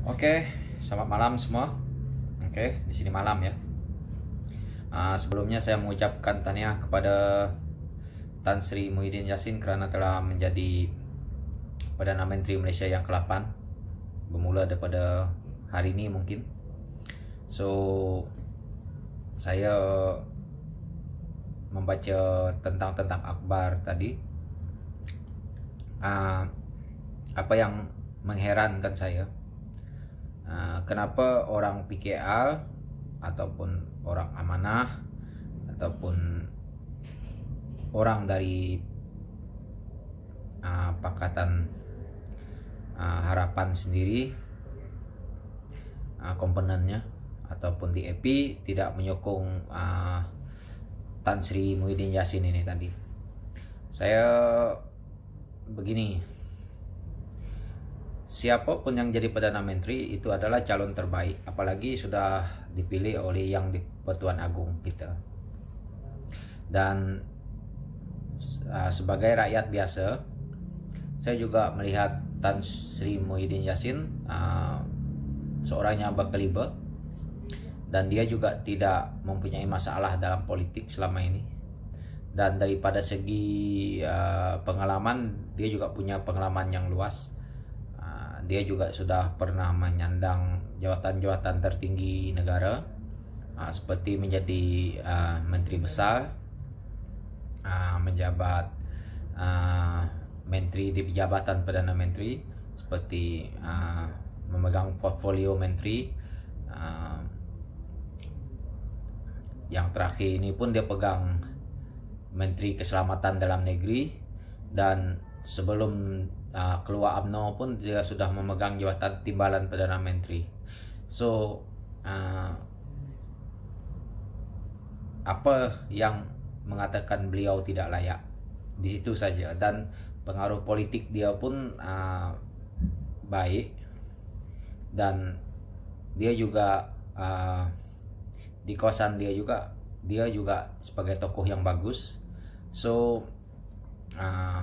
Oke, selamat malam semua. Oke, di sini malam ya. Uh, sebelumnya saya mengucapkan tanya kepada Tan Sri Muhyiddin Yassin karena telah menjadi Perdana Menteri Malaysia yang ke-8 bermula daripada hari ini mungkin. So saya membaca tentang tentang akbar tadi. Uh, apa yang mengherankan saya Ah, kenapa orang PKR ataupun orang amanah ataupun orang dari uh, pakatan uh, harapan sendiri uh, komponennya ataupun di EPI tidak menyokong uh, Tan Sri Muhyiddin Yassin ini tadi. Saya begini siapa pun yang jadi perdana menteri itu adalah calon terbaik. Apalagi sudah dipilih oleh yang di Pertuan Agung kita. Dan uh, sebagai rakyat biasa saya juga melihat Tan Sri Muhyiddin Yassin uh, seorang yang berkeliber dan dia juga tidak mempunyai masalah dalam politik selama ini. Dan daripada segi uh, pengalaman dia juga punya pengalaman yang luas dia juga sudah pernah menyandang jawatan-jawatan tertinggi negara uh, seperti menjadi uh, menteri besar uh, menjabat uh, menteri di jabatan perdana menteri seperti uh, memegang portfolio menteri uh, yang terakhir ini pun dia pegang menteri keselamatan dalam negeri dan sebelum uh, keluar UMNO pun dia sudah memegang jawatan timbalan Perdana Menteri. So uh, apa yang mengatakan beliau tidak layak? Di situ saja. Dan pengaruh politik dia pun uh, baik. Dan dia juga uh, di kawasan dia juga dia juga sebagai tokoh yang bagus. So uh,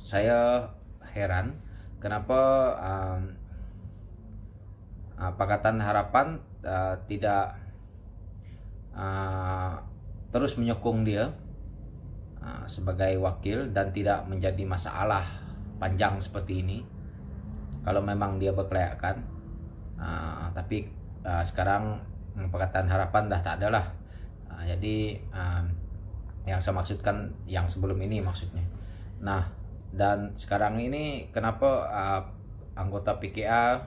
saya heran kenapa um, uh, Pakatan Harapan uh, tidak uh, terus menyokong dia uh, sebagai wakil dan tidak menjadi masalah panjang seperti ini. Kalau memang dia berkelayakan uh, tapi uh, sekarang Pakatan Harapan dah tak ada lah uh, jadi um, yang saya maksudkan yang sebelum ini maksudnya. Nah dan sekarang ini kenapa uh, anggota PKA,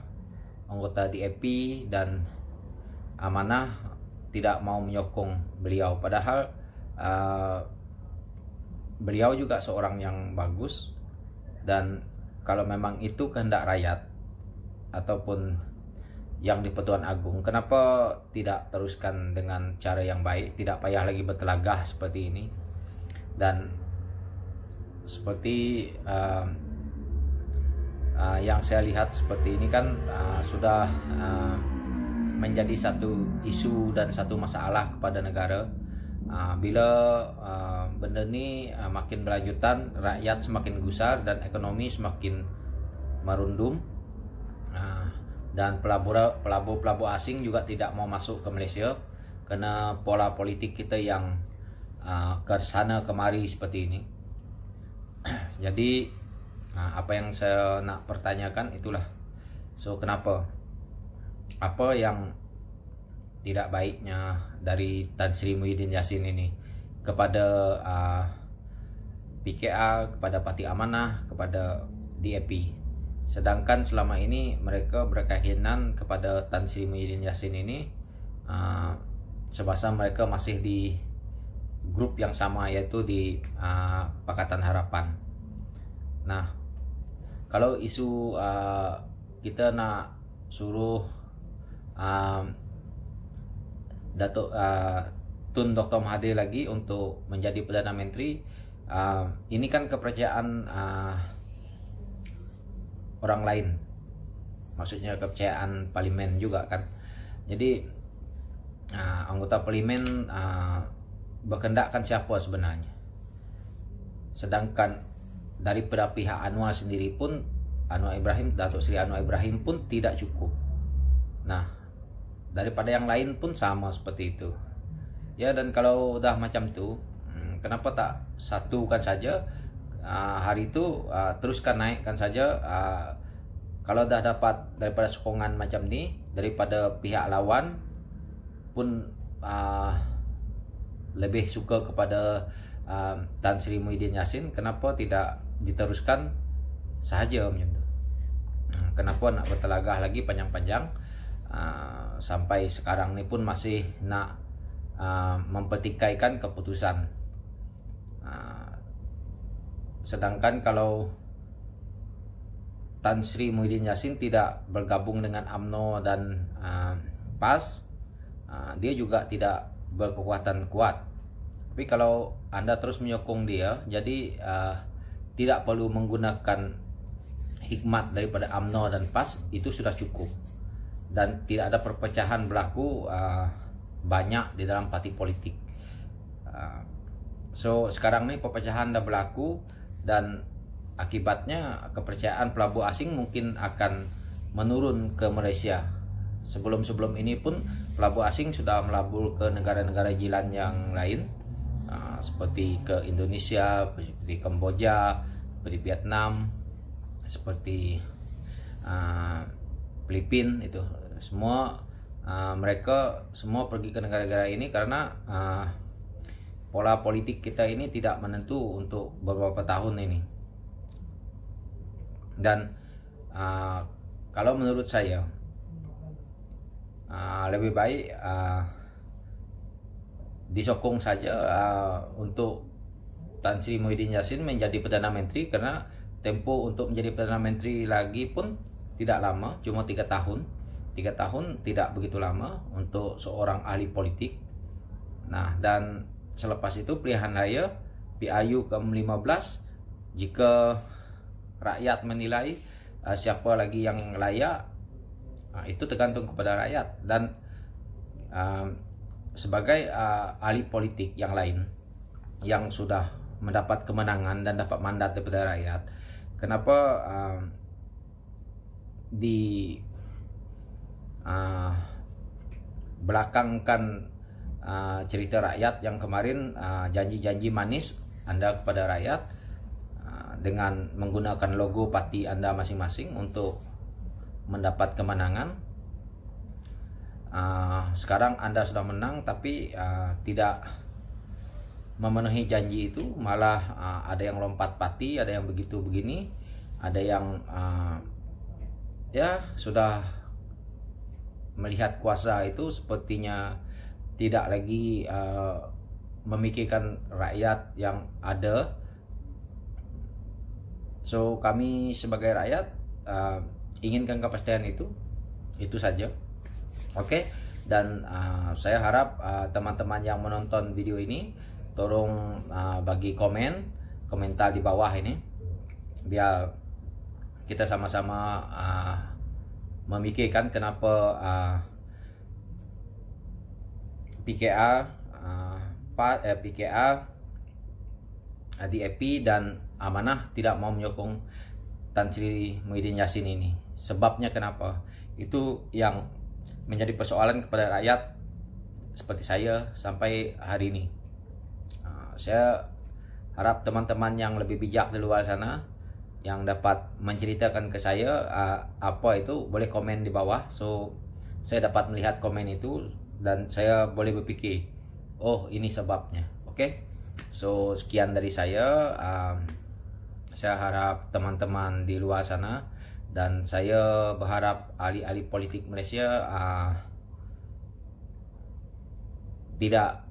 anggota DAP dan Amanah tidak mau menyokong beliau? Padahal uh, beliau juga seorang yang bagus. Dan kalau memang itu kehendak rakyat ataupun yang di Pertuan Agung kenapa tidak teruskan dengan cara yang baik tidak payah lagi bertelagah seperti ini? Dan seperti uh, uh, yang saya lihat seperti ini kan uh, sudah uh, menjadi satu isu dan satu masalah kepada negara. Uh, bila uh, benda ini uh, makin berlanjutan rakyat semakin gusar dan ekonomi semakin merundum. Uh, dan pelabur pelabur pelabur asing juga tidak mau masuk ke Malaysia karena pola politik kita yang uh, ke sana kemari seperti ini jadi nah, apa yang saya nak pertanyakan itulah. So kenapa? Apa yang tidak baiknya dari Tan Sri Muhyiddin Yassin ini? Kepada uh, PKA kepada Parti Amanah kepada DAP sedangkan selama ini mereka berkeyakinan kepada Tan Sri Muhyiddin Yassin ini uh, semasa mereka masih di grup yang sama yaitu di uh, Pakatan Harapan. Nah, kalau isu uh, kita nak suruh uh, Datuk uh, Tun Dr. Mahathir lagi untuk menjadi Perdana Menteri, uh, ini kan kepercayaan uh, orang lain. Maksudnya kepercayaan parlimen juga kan. Jadi uh, anggota parlimen uh, berkendakkan siapa sebenarnya sedangkan daripada pihak Anwar sendiri pun Anwar Ibrahim Datuk Sri Anwar Ibrahim pun tidak cukup. Nah, daripada yang lain pun sama seperti itu. Ya dan kalau udah macam itu, hmm, kenapa tak satukan saja uh, hari itu uh, teruskan naikkan saja uh, kalau dah dapat daripada sokongan macam ni daripada pihak lawan pun lebih suka kepada uh, Tan Sri Muhyiddin Yassin kenapa tidak diteruskan sahaja macam tu hmm, kenapa nak bertelagah lagi panjang-panjang? Uh, sampai sekarang ni pun masih nak uh, mempertikaikan keputusan. Uh, sedangkan kalau Tan Sri Muhyiddin Yassin tidak bergabung dengan AMNO dan PAS dia juga tidak berkekuatan kuat tapi kalau anda terus menyokong dia jadi uh, tidak perlu menggunakan hikmat daripada AMNO dan PAS itu sudah cukup. Dan tidak ada perpecahan berlaku uh, banyak di dalam parti politik. Uh, so sekarang ini perpecahan dah berlaku dan akibatnya kepercayaan pelabuh asing mungkin akan menurun ke Malaysia. Sebelum-sebelum ini pun pelabuh asing sudah melabur ke negara-negara jiran yang lain seperti ke Indonesia, seperti Kamboja, seperti Vietnam, seperti uh, Filipina itu. Semua uh, mereka semua pergi ke negara-negara ini karena uh, pola politik kita ini tidak menentu untuk beberapa tahun ini. Dan uh, kalau menurut saya uh, lebih baik uh, disokong saja uh, untuk Tan Sri Muhyiddin Yassin menjadi Perdana Menteri karena tempo untuk menjadi Perdana Menteri lagi pun tidak lama, cuma tiga tahun. Tiga tahun tidak begitu lama untuk seorang ahli politik. Nah, dan selepas itu pilihan raya PIU ke-15 jika rakyat menilai uh, siapa lagi yang layak uh, itu tergantung kepada rakyat dan sebagai uh, ahli politik yang lain yang sudah mendapat kemenangan dan dapat mandat daripada rakyat kenapa uh, di uh, belakangkan uh, cerita rakyat yang kemarin janji-janji uh, manis anda kepada rakyat dengan menggunakan logo parti Anda masing-masing untuk mendapat kemenangan. Uh, sekarang Anda sudah menang tapi uh, tidak memenuhi janji itu, malah uh, ada yang lompat parti, ada yang begitu begini, ada yang uh, ya sudah melihat kuasa itu sepertinya tidak lagi uh, memikirkan rakyat yang ada So kami sebagai rakyat uh, inginkan kepastian itu, itu saja. Oke, okay? dan uh, saya harap uh, teman-teman uh, yang menonton video ini tolong uh, bagi komen, komentar di bawah ini, biar kita sama-sama uh, memikirkan kenapa uh, PKA, uh, eh, PKA, DAP dan amanah tidak mau menyokong Tan Sri Muhyiddin Yassin ini. Sebabnya kenapa? Itu yang menjadi persoalan kepada rakyat seperti saya sampai hari ini. Ah, saya harap teman-teman yang lebih bijak di luar sana yang dapat menceritakan ke saya ah, apa itu boleh komen di bawah. So saya dapat melihat komen itu dan saya boleh berpikir, oh ini sebabnya. Oke. Okay? So sekian dari saya. Um, saya harap teman-teman di luar sana dan saya berharap ahli-ahli politik Malaysia uh, tidak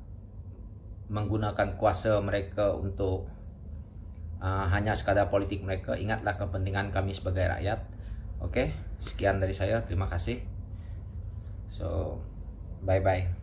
menggunakan kuasa mereka untuk uh, hanya sekadar politik mereka. Ingatlah kepentingan kami sebagai rakyat. Oke, sekian dari saya. Terima kasih. So, bye bye.